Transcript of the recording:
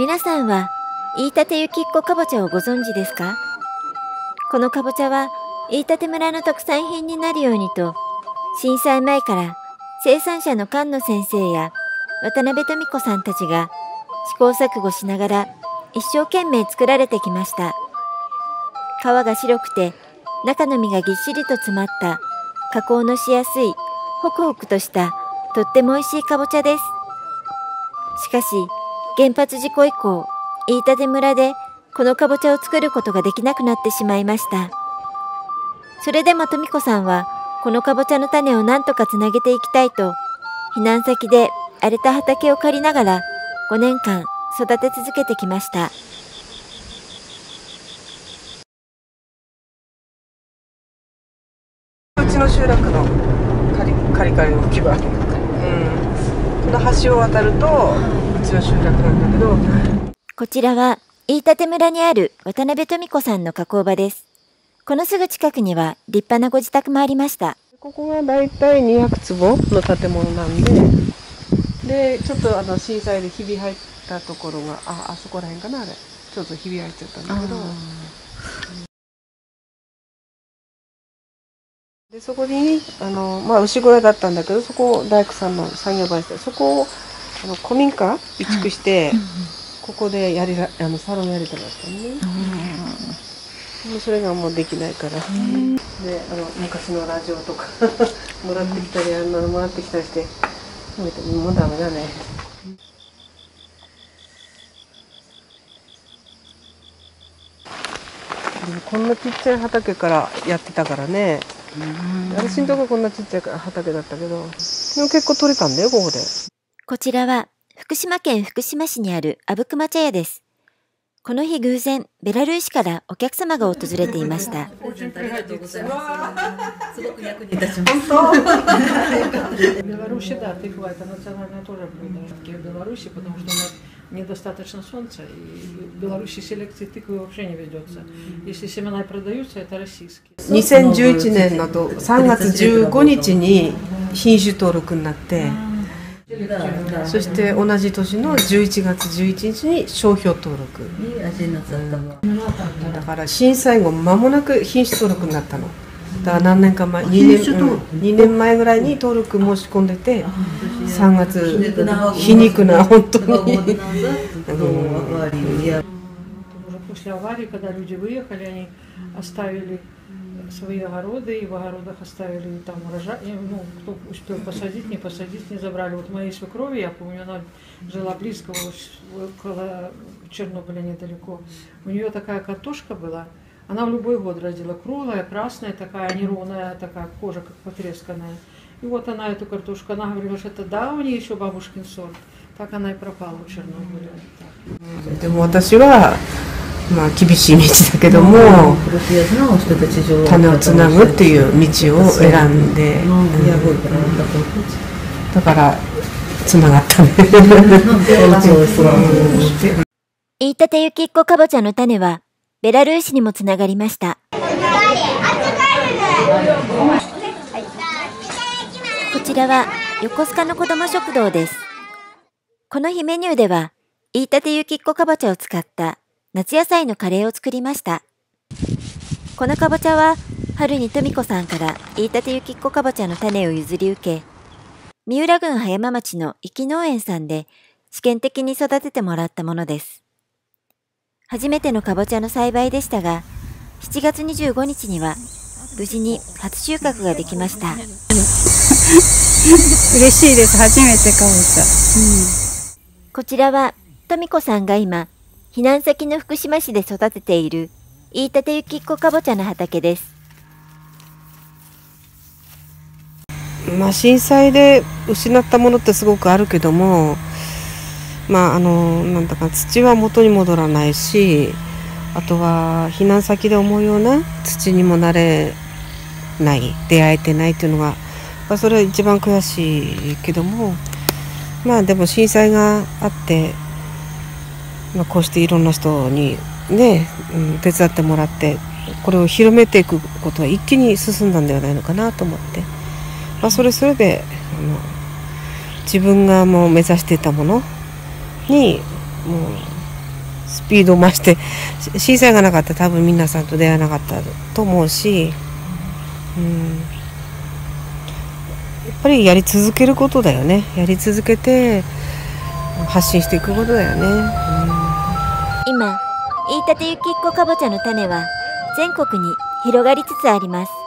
皆さんは飯舘ゆきっこかぼちゃをご存知ですか？このかぼちゃは飯舘村の特産品になるようにと、震災前から生産者の菅野先生や渡辺富子さんたちが試行錯誤しながら一生懸命作られてきました。皮が白くて中の実がぎっしりと詰まった加工のしやすいホクホクとしたとっても美味しいかぼちゃです。しかし原発事故以降、飯舘村でこのかぼちゃを作ることができなくなってしまいました。それでも富子さんはこのかぼちゃの種を何とかつなげていきたいと避難先で荒れた畑を借りながら5年間育て続けてきました。うちの集落のカリカリカリの置き場、うん、この橋を渡るとうちの集落なんだけど。こちらは飯舘村にある渡辺富子さんの加工場です。このすぐ近くには立派なご自宅もありました。ここがだいたい200坪の建物なんででちょっとあの震災でひび入ったところがああそこらへんかなあれ。ちょっとひび入っちゃったんだけどでそこにあの、まあ、牛小屋だったんだけどそこを大工さんの作業場にしてそこをあの古民家移築して、はい。ここでやりあのサロンやりたかったね、もうそれがもうできないから、であの昔のラジオとか もらってきたりあんなのもらってきたりしてもうダメだね。こんなちっちゃい畑からやってたからね私のとここんなちっちゃい畑だったけどでも結構取れたんだよここでこちらは福島県福島市にある阿武隈茶屋ですこの日偶然ベラルーシからお客様が訪れていました。すごく役に立ちます。ベラルーシда, тыква это национальное тоже блюдо в Беларуси, потому что недостаточно солнца, и в Беларуси селекции тыквы вообще не ведется. Если семена продаются, это российские. 2011年の3月15日に品種登録になって、そして同じ年の11月11日に商標登録だから震災後間もなく品種登録になったの だから何年か前2年,、うん、2年前ぐらいに登録申し込んでて3月皮肉な本当に。После аварии, когда люди выехали, они оставили свои огороды, и в огородах оставили там урожай, ну, кто успел посадить, не посадить, не забрали. Вот моей свекрови, я помню, она жила близко, около Чернобыля недалеко. У нее такая картошка была, она в любой год родила, круглая, красная такая, неровная такая, кожа как потресканная. И вот она эту картошку, она говорила, что это да, у нее еще бабушкин сорт. Так она и пропала в Чернобыле. でも私はまあ、厳しい道だけども種をつなぐっていう道を選んで、だからつながったね飯舘ゆきっこかぼちゃの種は ベラルーシにもつながりましたこちらは横須賀の子ども食堂ですこの日メニューでは飯舘ゆきっこかぼちゃを使った夏野菜のカレーを作りました。このかぼちゃは春に富子さんから飯舘ゆきっこかぼちゃの種を譲り受け、三浦郡葉山町の生き農園さんで試験的に育ててもらったものです。初めてのかぼちゃの栽培でしたが、7月25日には無事に初収穫ができました。嬉しいです。初めてかぼちゃ。うん、こちらは富子さんが今避難先の福島市で育てている飯舘ゆきっこかぼちゃの畑です。まあ震災で失ったものってすごくあるけどもまああのなんだか土は元に戻らないしあとは避難先で思うような土にもなれない出会えてないっていうのが、まあ、それは一番悔しいけどもまあでも震災があってまあ、こうしていろんな人にね、うん、手伝ってもらってこれを広めていくことは一気に進んだんではないのかなと思って、まあ、それそれであの自分がもう目指していたものにもうスピードを増して震災がなかったら多分皆さんと出会わなかったと思うし、うん、やっぱりやり続けることだよねやり続けて発信していくことだよね。今、飯舘ゆきっこかぼちゃの種は全国に広がりつつあります。